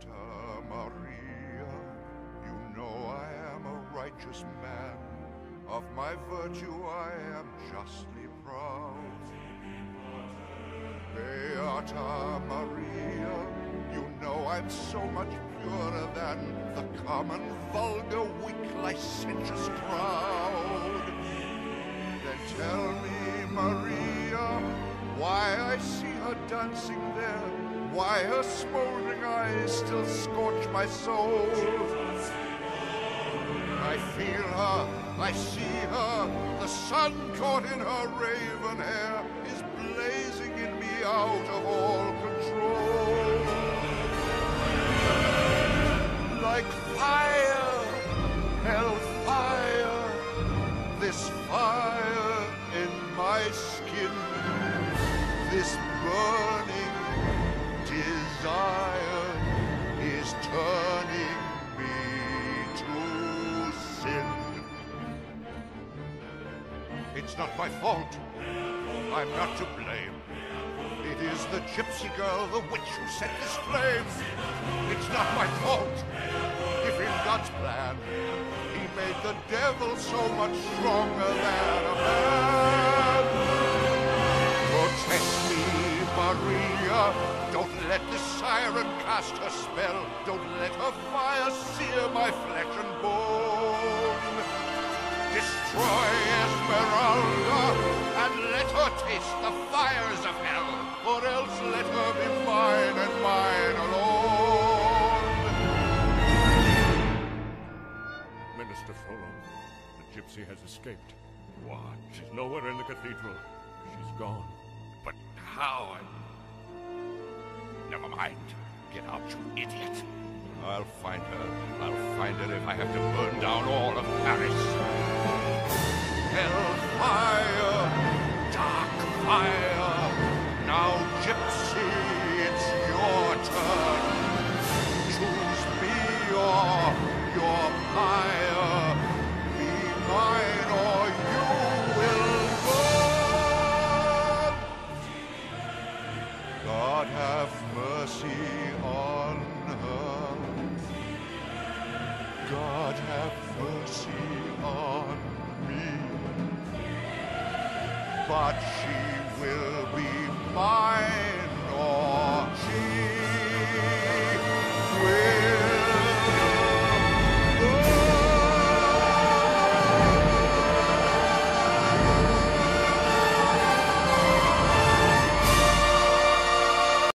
Beata Maria, you know I am a righteous man. Of my virtue I am justly proud. Beata Maria, you know I'm so much purer than the common, vulgar, weak, licentious crowd. Then tell me, Maria, why I see her dancing there, why her smoldering eyes still scorch my soul. I feel her, I see her, the sun caught in her raven hair is blazing in me out of all It's not my fault. I'm not to blame. It is the gypsy girl, the witch, who set this flame. It's not my fault. If in God's plan, he made the devil so much stronger than a man. Protect me, Maria. Don't let the siren cast her spell. Don't let her fire sear my flesh and bone. Destroy Esmeralda and let her taste the fires of hell, or else let her be mine and mine alone. Minister Frollo, the gypsy has escaped. What? She's nowhere in the cathedral. She's gone. But how? Never mind. Get out, you idiot. I'll find her. I'll find her if I have to burn down all of Paris. Hellfire, dark fire. Now, Gypsy, it's your turn. Choose me or your pyre. God have mercy on me. But she will be mine